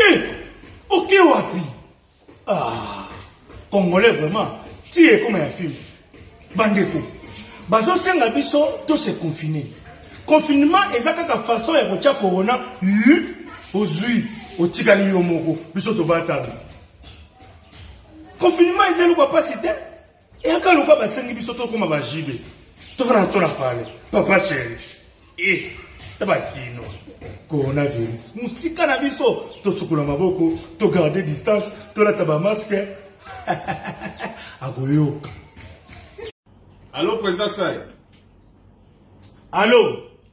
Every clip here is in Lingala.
Eh, oke wapi ah, congolais vraiment ti ekoma ya filme bandeko bazosenga biso to se confine confinement eza kaka façon ya kotya corona yu ozwi otikali yo moko biso tobatala confinement eza eloko ya mpasi te Eyaka lokola basengi biso tokoma ba JB. Tozala na tola pale. Papa chéri. Eh, taba kino. Coronavirus. Musika na biso tosukola maboko, to garder distance, tolata ba masque. Akoyoka. Allô président Sai. Allô.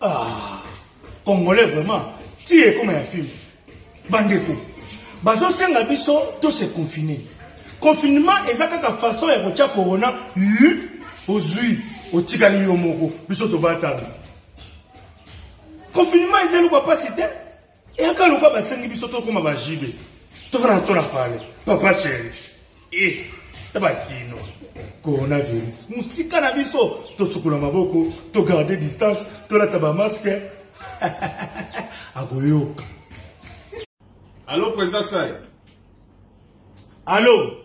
Ah, congolais vraiment ti ekoma ya film bandeko bazosenga biso to se confine confinement eza kaka façon ya kotya corona yu ozwi otikali yo moko biso tobatala confinement eza eloko ya mpasi te Eyaka lokola basengi biso tokoma ba JB. Tozala na tona pale. Papa chéri. Eh, taba kino. Coronavirus. Musika na biso tosukola maboko, to garder distance, tolata ba masque. Akoyoka. Allô président Sai. Allô.